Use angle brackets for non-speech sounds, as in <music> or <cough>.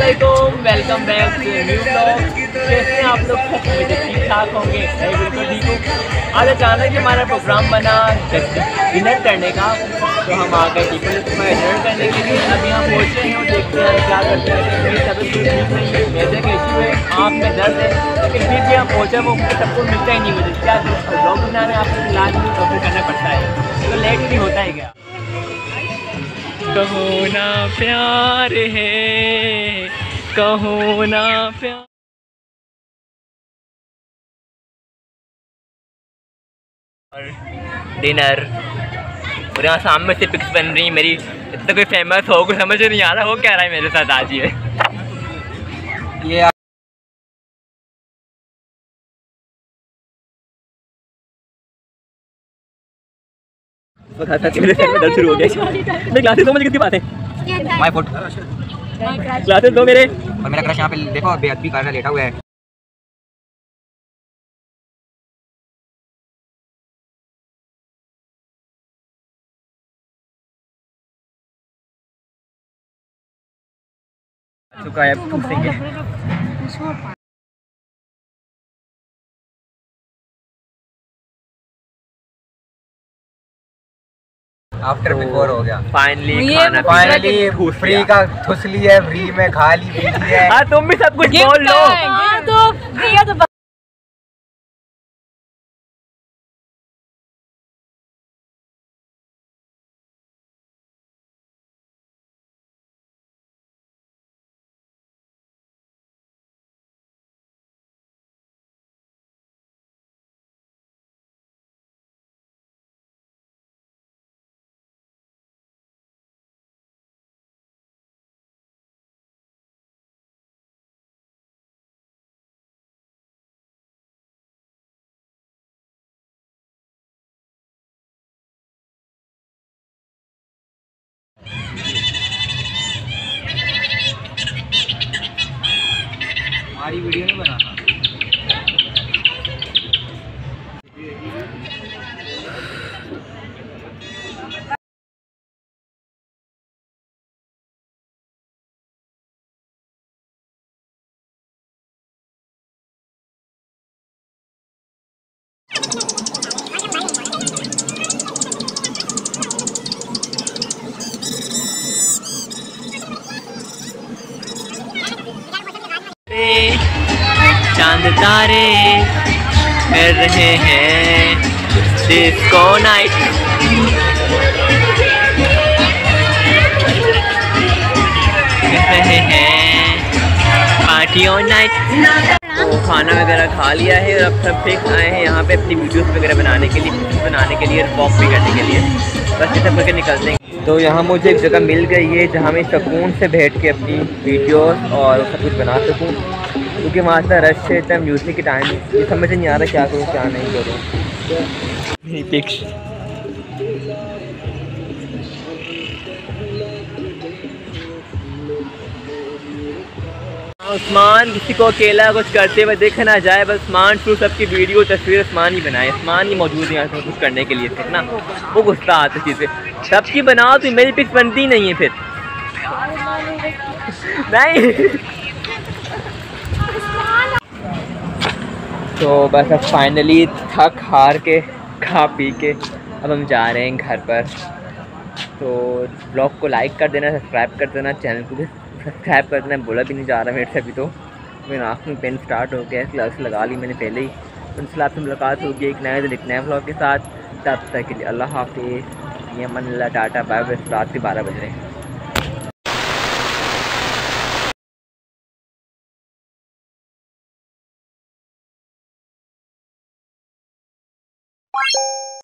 Welcome back to new blog कैसे हैं आप लोग? मुझे ठीक ठाक होंगे, मैं बिल्कुल ठीक हूँ। आज अचानक हमारा प्रोग्राम बना डिनर करने का। तो हम आ गए पीपल में डिनर करने के लिए। अभी हम पहुँचे हैं देखते हैं क्या करते हैं। मेरी तबीयत ठीक नहीं है मैदे का इशू है, आँख में दर्द है। लेकिन फिर भी हम पहुँचे वो सबको मिलता ही नहीं मुझे क्या ब्लॉग बनाने आपको इलाज नहीं तो करना पड़ता है। तो लेट भी होता है क्या कहो ना प्यार है कहो ना प्यार डिनर। और यहाँ सामने से पिक्स बन रही है मेरी। इतना कोई फ़ेमस हो कुछ समझ नहीं आ रहा वो कह रहा है मेरे साथ आज ये? ये मेरे सर में दर्द शुरू हो गया। मेरी क्लासेस दो मुझे कितनी बात है? माय फुट क्लासेस दो मेरे। और मेरा क्रश यहाँ पे देखो बेअदबी कर रहा लेटा हुआ है। चुका है आफ्टर बिफोर हो गया। फाइनली खाना फाइनली फ्री का ठुस ली है फ्री में खा ली पी ली है। हाँ तुम भी सब कुछ बोल लो। हाँ तो भैया तो हमारी वीडियो नहीं बनाना। चाँद तारे कर रहे हैं। डिस्को नाइट रहे हैं। पार्टी ऑन नाइट खाना वगैरह खा लिया है और अब सब फिक्स आए हैं यहाँ पे अपनी वीडियोस वगैरह बनाने के लिए बनाने के लिए और वॉक भी करने के लिए। बस ये सब करके निकलते हैं। तो यहाँ मुझे एक जगह मिल गई है जहाँ मैं सुकून से बैठ के अपनी वीडियोस और सब कुछ बना सकूँ। क्योंकि वहाँ से रश है इतना म्यूज़िक के टाइम ये समझ नहीं आ रहा क्या करूँ क्या नहीं करूँ। मेरी पिक्स उस्मान किसी को अकेला कुछ करते हुए देखा ना जाए बस उस्मान थ्रू सबकी वीडियो तस्वीर उस्मान ही बनाए उस्मान ही मौजूद है यहाँ पे कुछ करने के लिए फिर ना। वो गुस्सा आती चीज़ें। सबकी बनाओ तो मेरी पिक्स बनती नहीं है फिर। <laughs> नहीं। तो बस अब फाइनली थक, हार के, खा, पी के अब हम जा रहे हैं घर पर। तो ब्लॉग को लाइक कर देना सब्सक्राइब कर देना चैनल को भी सब्सक्राइब कर देना। बोला भी नहीं जा रहा मेरे से अभी तो। मेरी आँख में पेन स्टार्ट हो गया क्लास लगा ली मैंने पहले ही। तो इंशाल्लाह आपसे मुलाकात होगी एक नए दिन, एक नए ब्लॉग के साथ। तब तक के लिए अल्लाह हाफिज़। ये मन अल्लाह टाटा, बाय बाय रात के बारह बज रहे हैं। あっ。